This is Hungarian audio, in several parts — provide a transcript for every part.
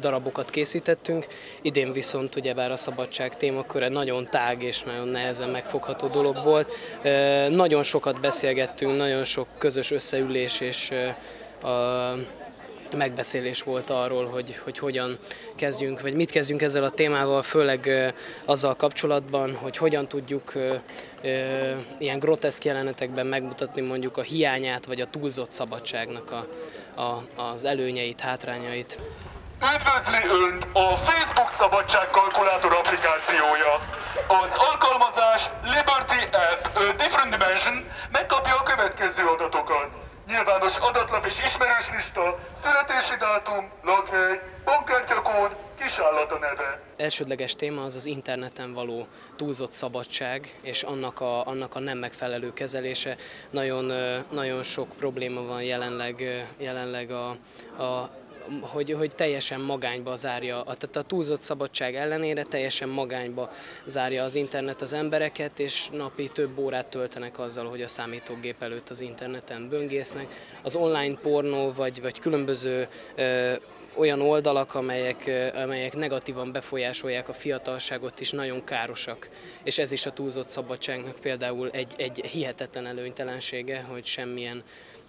darabokat készítettünk. Idén viszont ugyebár a szabadság témaköre nagyon tág és nagyon nehezen megfogható dolog volt. Nagyon sokat beszélgettünk, nagyon sok közös összeülés és a megbeszélés volt arról, hogy, hogy hogyan kezdjünk, vagy mit kezdjünk ezzel a témával, főleg azzal kapcsolatban, hogy hogyan tudjuk ilyen groteszk jelenetekben megmutatni mondjuk a hiányát, vagy a túlzott szabadságnak a, a, az előnyeit, hátrányait. Üdvözli Önt a Facebook szabadság kalkulátor applikációja. Az alkalmazás Liberty App A Different Dimension megkapja a következő adatokat nyilvános adatlap és ismerős lista, születési dátum, lakhely, bankkártyakód, kisállata neve. Elsődleges téma az az interneten való túlzott szabadság, és annak a, annak a nem megfelelő kezelése. Nagyon, nagyon sok probléma van jelenleg, jelenleg a, a hogy, hogy teljesen magányba zárja, tehát a túlzott szabadság ellenére teljesen magányba zárja az internet az embereket, és napi több órát töltenek azzal, hogy a számítógép előtt az interneten böngésznek. Az online pornó, vagy, vagy különböző olyan oldalak, amelyek, amelyek negatívan befolyásolják a fiatalságot is nagyon károsak. És ez is a túlzott szabadságnak például egy, egy hihetetlen előnytelensége, hogy semmilyen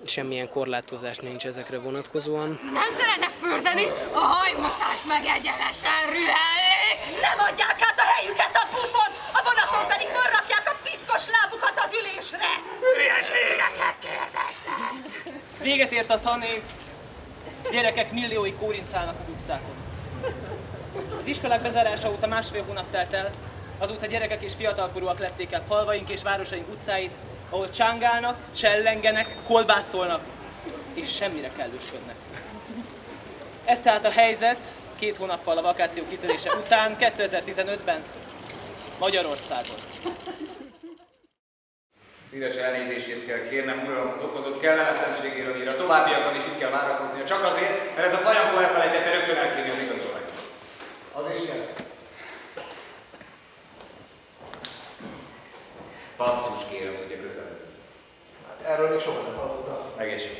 semmilyen korlátozás nincs ezekre vonatkozóan. Nem szeretne fürdeni, a hajmosás meg egyenesen rühellék! Nem adják át a helyüket a buszon, a vonaton pedig fölrakják a piszkos lábukat az ülésre! Hülyeségeket kérdeznek! Véget ért a tanév, gyerekek milliói kórincálnak az utcákon. Az iskolák bezárása óta másfél hónap telt el, azóta gyerekek és fiatalkorúak lették el falvaink és városaink utcáit, ahol csángálnak, csellengenek, kolbászolnak, és semmire kellősködnek. Ez tehát a helyzet két hónappal a vakáció kitörése után, 2015-ben Magyarországon. Szíves elnézését kell kérnem, uram, az okozott kellemetlenségéről, amire a továbbiakban is itt kell várakoznia, csak azért, mert ez a fajankó elfelejtette rögtön elkérni az igazolványt. Az is jön. Passzus kérem, tudja kötelező. Hát erről még sokat nem hallottam. Egészség.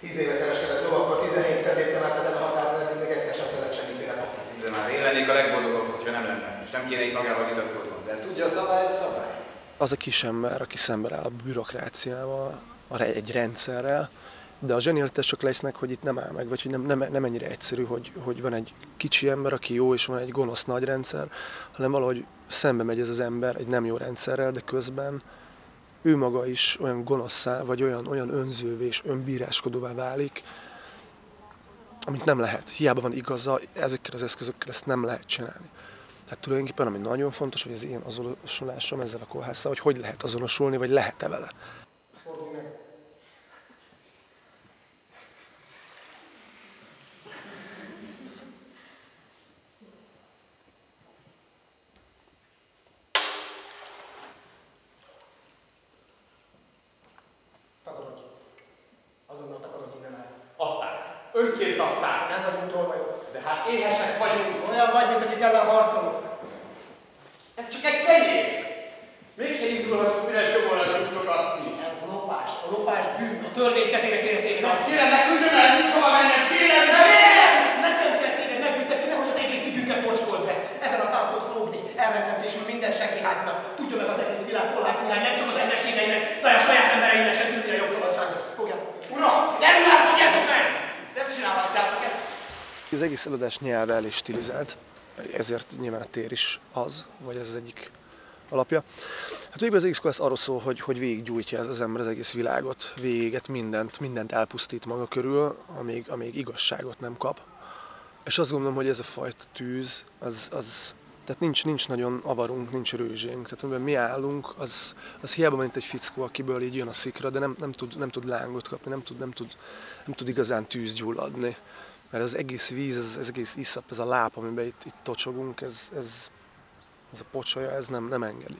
Tíz éve kereskedett lovakkal, 17-szer léptem át ezen a határon, eddig még egyszer sem kellett semmiféle papír. De már én lennék a legboldogabb, hogyha nem lenne, és nem kéne itt magával vitatkoznom. De tudja, a szabály a szabály. Az a kis ember, aki szemben áll a bürokráciával, egy rendszerrel, de a zsenialitások lesznek, hogy itt nem áll meg, vagy hogy nem, nem, nem ennyire egyszerű, hogy, hogy van egy kicsi ember, aki jó, és van egy gonosz nagy rendszer, hanem valahogy szembe megy ez az ember egy nem jó rendszerrel, de közben ő maga is olyan gonoszszá, vagy olyan, olyan önzővé és önbíráskodóvá válik, amit nem lehet. Hiába van igaza, ezekkel az eszközökkel ezt nem lehet csinálni. Tehát tulajdonképpen ami nagyon fontos, hogy az én azonosulásom ezzel a kórházzal, hogy hogy lehet azonosulni, vagy lehet-e vele. Önként adták. Nem vagyunk tolvajok. De hát éhesek vagyunk. Olyan vagy, mint akik ellen harcolunk. Ez csak egy kenyér. Mégse indulhatunk üres gyomorat mutogatni. Ez lopás. A lopás bűn. A törvény kezére. Hát kérem, ne küldjön el, nincs hova mennem. Kérem, ne Nem! Nekem kell téged megbüntetni, nehogy az egész időnket mocskold be. Ezen a fán fogsz lógni. Elmentetés, minden senki háznak. Tudja meg az egész világ kolház világ, nem csak az ellenségeinek, de a saját embereinek sem tűnni a jogtalanságot. Fogjátok. Uram! Gyerünk már, fogjátok meg! Nem csinálhatjátok ezt! Az egész előadás nyelve el és stilizált, ezért nyilván a tér is az, vagy ez az egyik alapja. Hát végül az ez arról szól, hogy, hogy végiggyújtja ez az ember az egész világot, véget, mindent, mindent elpusztít maga körül, amíg, amíg igazságot nem kap. És azt gondolom, hogy ez a fajta tűz, az, az tehát nincs, nincs nagyon avarunk, nincs rőzsénk. Tehát amiben mi állunk, az, az hiába mint egy fickó, akiből így jön a szikra, de nem, nem, tud, nem tud lángot kapni, nem tud, nem tud, nem tud igazán tűzgyulladni. Mert az egész víz, ez, ez egész iszap, ez a láp, amiben itt, itt tocsogunk, ez, ez, ez a pocsolya, ez nem, nem engedi.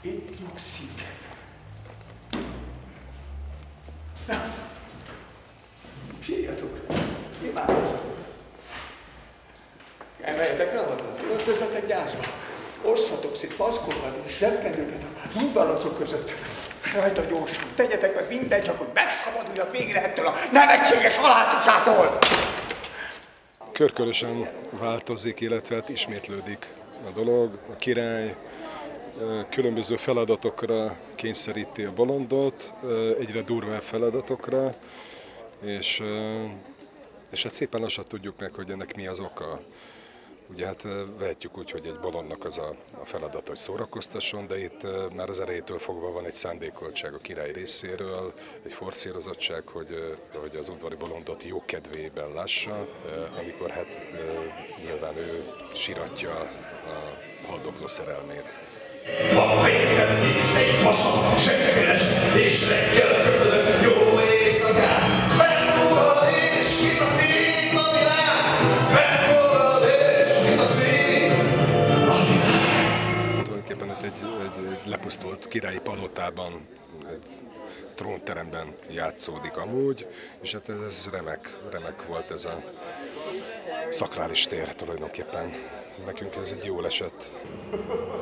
Itt nyugszik. Na, sírjatok. Imádkozzatok. Emeljetek ravadat, öltözetek gyászba. Osszatok szét paszkokat és zsebkedőket az udvarlacok között. Rajta gyorsan, tegyetek meg mindent, csak hogy megszabaduljak végre ettől a nevetséges haláltusától! Körkörösen változik, illetve hát ismétlődik a dolog. A király különböző feladatokra kényszeríti a bolondot, egyre durvább feladatokra, és, és hát szépen lassan tudjuk meg, hogy ennek mi az oka. Ugye hát vehetjük úgy, hogy egy bolondnak az a, a feladat, hogy szórakoztasson, de itt már az erejétől fogva van egy szándékoltság a király részéről, egy forszírozottság, hogy, hogy az udvari bolondot jó kedvében lássa, amikor hát nyilván ő siratja a haldokló szerelmét. A pénzem nincs egy fasam, senkiles, és reggel köszönök jó éjszakát. Megfogad és kit a szép a világ, megfogad és kit a szép a világ. Tulajdonképpen itt egy, egy, egy lepusztult királyi palotában, egy trónteremben játszódik amúgy, és hát ez, ez remek, remek volt ez a szakrális tér tulajdonképpen. Nekünk ez egy jól esett.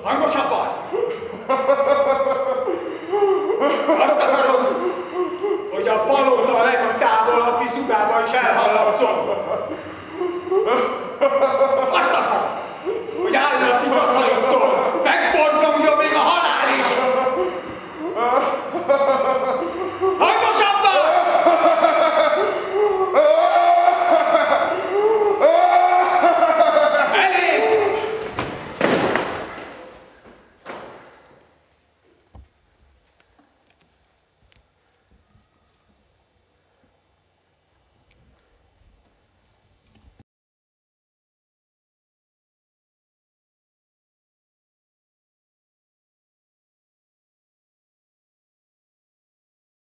Hangosabban! Azt akarom, hogy a palota legtávolabbi zugába is elhallatszom.